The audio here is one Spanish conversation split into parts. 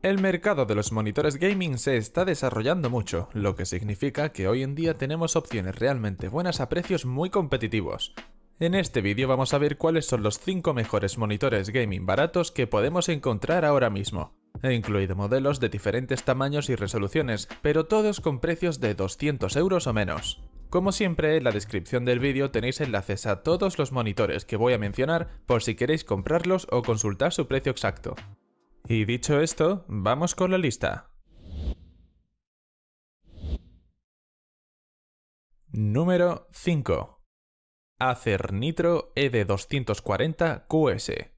El mercado de los monitores gaming se está desarrollando mucho, lo que significa que hoy en día tenemos opciones realmente buenas a precios muy competitivos. En este vídeo vamos a ver cuáles son los 5 mejores monitores gaming baratos que podemos encontrar ahora mismo. He incluido modelos de diferentes tamaños y resoluciones, pero todos con precios de 200 euros o menos. Como siempre, en la descripción del vídeo tenéis enlaces a todos los monitores que voy a mencionar por si queréis comprarlos o consultar su precio exacto. Y dicho esto, vamos con la lista. Número 5. Acer Nitro ED240QS.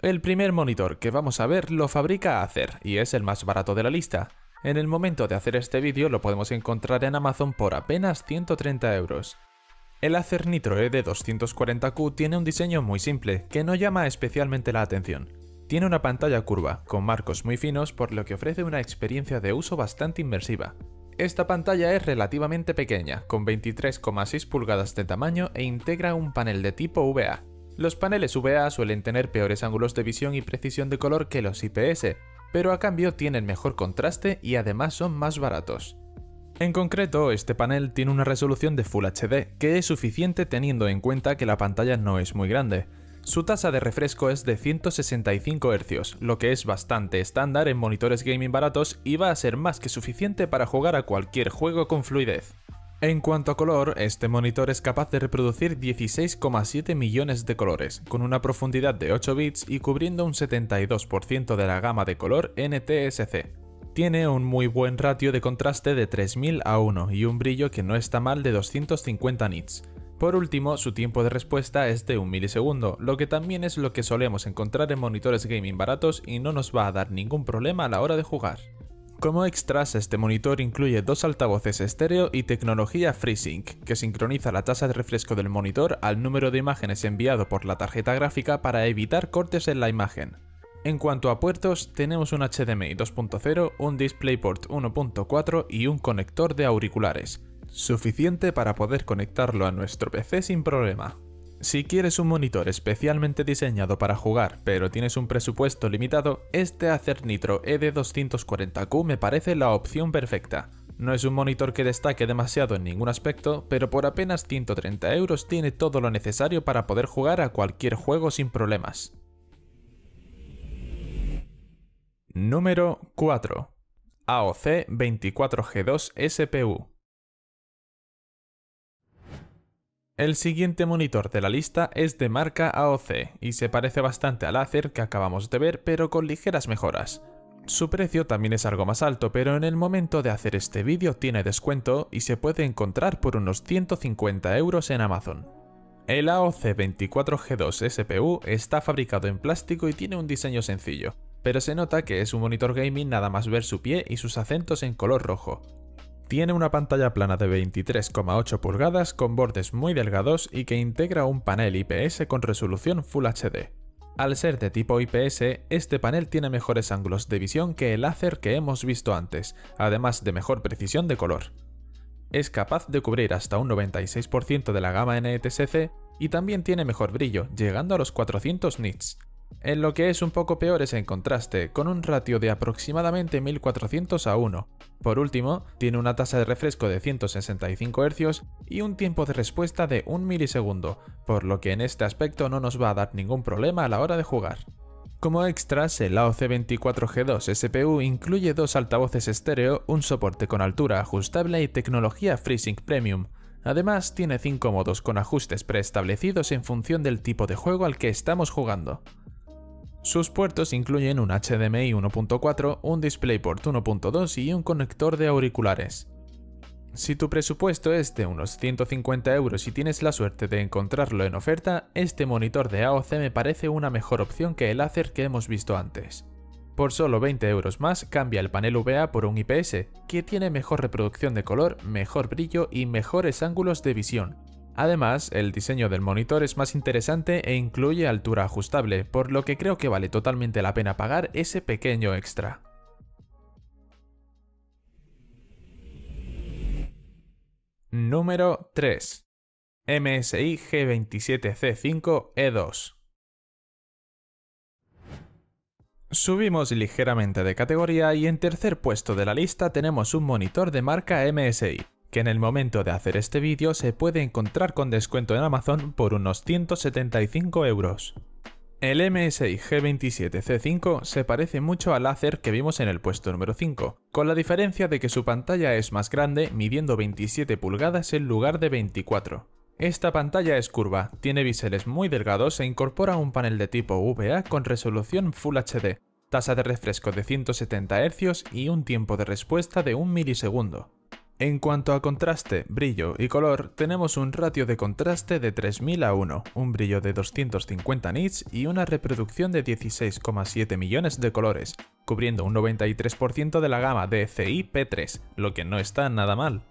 El primer monitor que vamos a ver lo fabrica Acer y es el más barato de la lista. En el momento de hacer este vídeo lo podemos encontrar en Amazon por apenas 130 euros. El Acer Nitro ED240Q tiene un diseño muy simple, que no llama especialmente la atención. Tiene una pantalla curva, con marcos muy finos, por lo que ofrece una experiencia de uso bastante inmersiva. Esta pantalla es relativamente pequeña, con 23,6 pulgadas de tamaño e integra un panel de tipo VA. Los paneles VA suelen tener peores ángulos de visión y precisión de color que los IPS, pero a cambio tienen mejor contraste y además son más baratos. En concreto, este panel tiene una resolución de Full HD, que es suficiente teniendo en cuenta que la pantalla no es muy grande. Su tasa de refresco es de 165 Hz, lo que es bastante estándar en monitores gaming baratos y va a ser más que suficiente para jugar a cualquier juego con fluidez. En cuanto a color, este monitor es capaz de reproducir 16,7 millones de colores, con una profundidad de 8 bits y cubriendo un 72% de la gama de color NTSC. Tiene un muy buen ratio de contraste de 3000 a 1 y un brillo que no está mal de 250 nits. Por último, su tiempo de respuesta es de un milisegundo, lo que también es lo que solemos encontrar en monitores gaming baratos y no nos va a dar ningún problema a la hora de jugar. Como extras, este monitor incluye dos altavoces estéreo y tecnología FreeSync, que sincroniza la tasa de refresco del monitor al número de imágenes enviado por la tarjeta gráfica para evitar cortes en la imagen. En cuanto a puertos, tenemos un HDMI 2.0, un DisplayPort 1.4 y un conector de auriculares, suficiente para poder conectarlo a nuestro PC sin problema. Si quieres un monitor especialmente diseñado para jugar, pero tienes un presupuesto limitado, este Acer Nitro ED240Q me parece la opción perfecta. No es un monitor que destaque demasiado en ningún aspecto, pero por apenas 130 euros tiene todo lo necesario para poder jugar a cualquier juego sin problemas. Número 4. AOC 24G2 SPU. El siguiente monitor de la lista es de marca AOC y se parece bastante al Acer que acabamos de ver pero con ligeras mejoras. Su precio también es algo más alto, pero en el momento de hacer este vídeo tiene descuento y se puede encontrar por unos 150 euros en Amazon. El AOC 24G2 SPU está fabricado en plástico y tiene un diseño sencillo pero se nota que es un monitor gaming nada más ver su pie y sus acentos en color rojo. Tiene una pantalla plana de 23,8 pulgadas con bordes muy delgados y que integra un panel IPS con resolución Full HD. Al ser de tipo IPS, este panel tiene mejores ángulos de visión que el Acer que hemos visto antes, además de mejor precisión de color. Es capaz de cubrir hasta un 96% de la gama NTSC y también tiene mejor brillo, llegando a los 400 nits, en lo que es un poco peor es en contraste, con un ratio de aproximadamente 1400 a 1. Por último, tiene una tasa de refresco de 165 Hz y un tiempo de respuesta de 1 milisegundo, por lo que en este aspecto no nos va a dar ningún problema a la hora de jugar. Como extras, el AOC 24G2 SPU incluye dos altavoces estéreo, un soporte con altura ajustable y tecnología FreeSync Premium. Además, tiene 5 modos con ajustes preestablecidos en función del tipo de juego al que estamos jugando. Sus puertos incluyen un HDMI 1.4, un DisplayPort 1.2 y un conector de auriculares. Si tu presupuesto es de unos 150 euros y tienes la suerte de encontrarlo en oferta, este monitor de AOC me parece una mejor opción que el Acer que hemos visto antes. Por solo 20 euros más cambia el panel VA por un IPS, que tiene mejor reproducción de color, mejor brillo y mejores ángulos de visión, Además, el diseño del monitor es más interesante e incluye altura ajustable, por lo que creo que vale totalmente la pena pagar ese pequeño extra. Número 3. MSI G27C5 E2. Subimos ligeramente de categoría y en tercer puesto de la lista tenemos un monitor de marca MSI, que en el momento de hacer este vídeo se puede encontrar con descuento en Amazon por unos 175 euros. El MSI G27C5 se parece mucho al Acer que vimos en el puesto número 5, con la diferencia de que su pantalla es más grande midiendo 27 pulgadas en lugar de 24. Esta pantalla es curva, tiene biseles muy delgados e incorpora un panel de tipo VA con resolución Full HD, tasa de refresco de 170 Hz y un tiempo de respuesta de 1 milisegundo. En cuanto a contraste, brillo y color, tenemos un ratio de contraste de 3000 a 1, un brillo de 250 nits y una reproducción de 16,7 millones de colores, cubriendo un 93% de la gama DCI P3, lo que no está nada mal.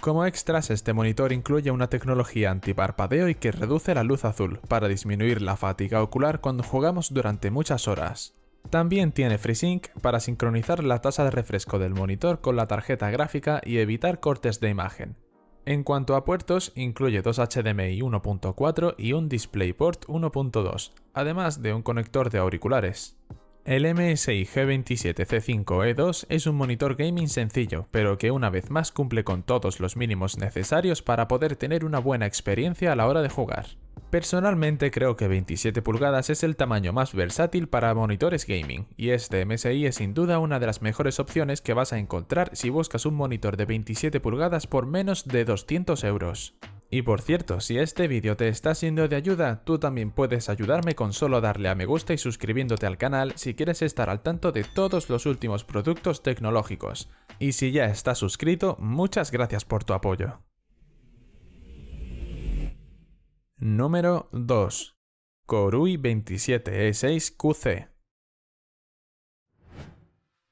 Como extras, este monitor incluye una tecnología antiparpadeo y que reduce la luz azul, para disminuir la fatiga ocular cuando jugamos durante muchas horas. También tiene FreeSync para sincronizar la tasa de refresco del monitor con la tarjeta gráfica y evitar cortes de imagen. En cuanto a puertos, incluye dos HDMI 1.4 y un DisplayPort 1.2, además de un conector de auriculares. El MSI G27C5E2 es un monitor gaming sencillo, pero que una vez más cumple con todos los mínimos necesarios para poder tener una buena experiencia a la hora de jugar. Personalmente creo que 27 pulgadas es el tamaño más versátil para monitores gaming, y este MSI es sin duda una de las mejores opciones que vas a encontrar si buscas un monitor de 27 pulgadas por menos de 200 euros. Y por cierto, si este vídeo te está siendo de ayuda, tú también puedes ayudarme con solo darle a me gusta y suscribiéndote al canal si quieres estar al tanto de todos los últimos productos tecnológicos. Y si ya estás suscrito, muchas gracias por tu apoyo. Número 2. Korui 27E6QC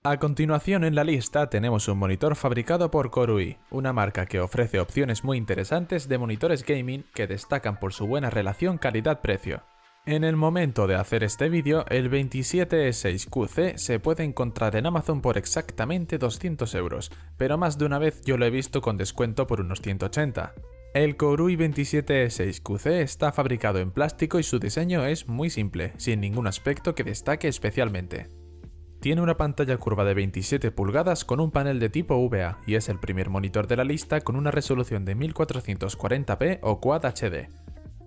a continuación en la lista tenemos un monitor fabricado por Korui, una marca que ofrece opciones muy interesantes de monitores gaming que destacan por su buena relación calidad-precio. En el momento de hacer este vídeo, el 27E6QC se puede encontrar en Amazon por exactamente 200 euros, pero más de una vez yo lo he visto con descuento por unos 180. El Korui 27E6QC está fabricado en plástico y su diseño es muy simple, sin ningún aspecto que destaque especialmente. Tiene una pantalla curva de 27 pulgadas con un panel de tipo VA y es el primer monitor de la lista con una resolución de 1440p o Quad HD.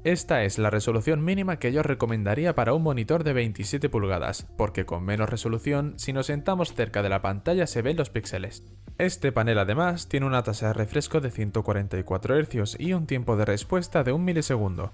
Esta es la resolución mínima que yo recomendaría para un monitor de 27 pulgadas, porque con menos resolución, si nos sentamos cerca de la pantalla se ven los píxeles. Este panel además tiene una tasa de refresco de 144 Hz y un tiempo de respuesta de 1 milisegundo,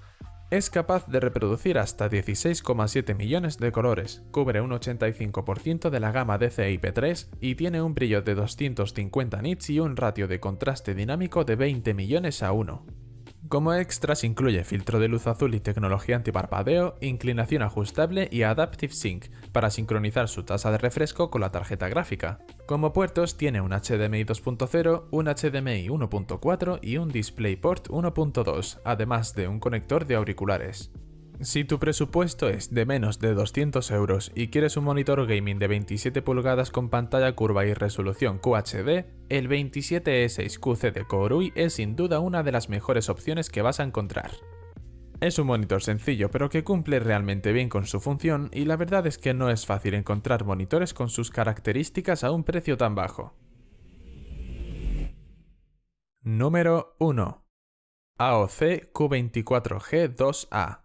es capaz de reproducir hasta 16,7 millones de colores, cubre un 85% de la gama DCI-P3 y tiene un brillo de 250 nits y un ratio de contraste dinámico de 20 millones a 1. Como extras incluye filtro de luz azul y tecnología antiparpadeo, inclinación ajustable y Adaptive Sync para sincronizar su tasa de refresco con la tarjeta gráfica. Como puertos tiene un HDMI 2.0, un HDMI 1.4 y un DisplayPort 1.2, además de un conector de auriculares. Si tu presupuesto es de menos de 200 euros y quieres un monitor gaming de 27 pulgadas con pantalla curva y resolución QHD, el 27E6QC de Korui es sin duda una de las mejores opciones que vas a encontrar. Es un monitor sencillo pero que cumple realmente bien con su función y la verdad es que no es fácil encontrar monitores con sus características a un precio tan bajo. Número 1. AOC Q24G2A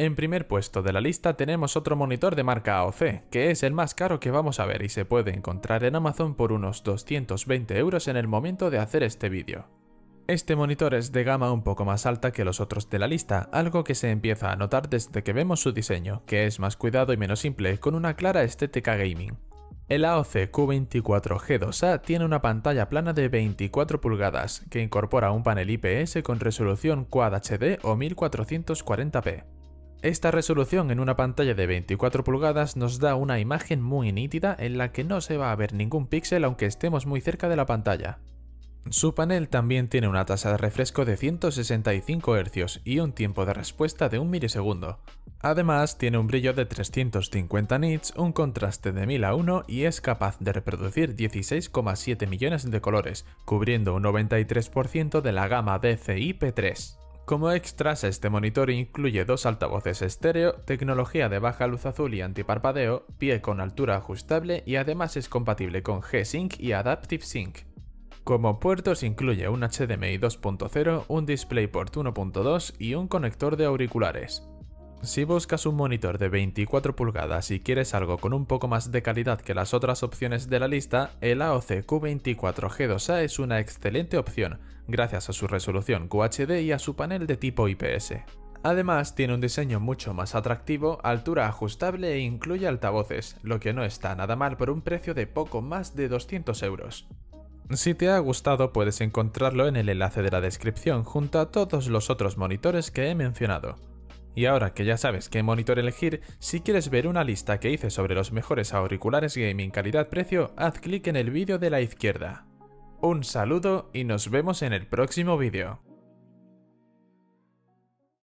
En primer puesto de la lista tenemos otro monitor de marca AOC, que es el más caro que vamos a ver y se puede encontrar en Amazon por unos 220 euros en el momento de hacer este vídeo. Este monitor es de gama un poco más alta que los otros de la lista, algo que se empieza a notar desde que vemos su diseño, que es más cuidado y menos simple, con una clara estética gaming. El AOC Q24G2A tiene una pantalla plana de 24 pulgadas, que incorpora un panel IPS con resolución Quad HD o 1440p. Esta resolución en una pantalla de 24 pulgadas nos da una imagen muy nítida en la que no se va a ver ningún píxel aunque estemos muy cerca de la pantalla. Su panel también tiene una tasa de refresco de 165 Hz y un tiempo de respuesta de 1 milisegundo. Además, tiene un brillo de 350 nits, un contraste de 1000 a 1 y es capaz de reproducir 16,7 millones de colores, cubriendo un 93% de la gama DCI P3. Como extras, este monitor incluye dos altavoces estéreo, tecnología de baja luz azul y antiparpadeo, pie con altura ajustable y además es compatible con G-Sync y Adaptive Sync. Como puertos incluye un HDMI 2.0, un DisplayPort 1.2 y un conector de auriculares. Si buscas un monitor de 24 pulgadas y quieres algo con un poco más de calidad que las otras opciones de la lista, el AOC Q24G2A es una excelente opción, gracias a su resolución QHD y a su panel de tipo IPS. Además, tiene un diseño mucho más atractivo, altura ajustable e incluye altavoces, lo que no está nada mal por un precio de poco más de 200 euros. Si te ha gustado puedes encontrarlo en el enlace de la descripción junto a todos los otros monitores que he mencionado. Y ahora que ya sabes qué monitor elegir, si quieres ver una lista que hice sobre los mejores auriculares gaming calidad-precio, haz clic en el vídeo de la izquierda. Un saludo y nos vemos en el próximo vídeo.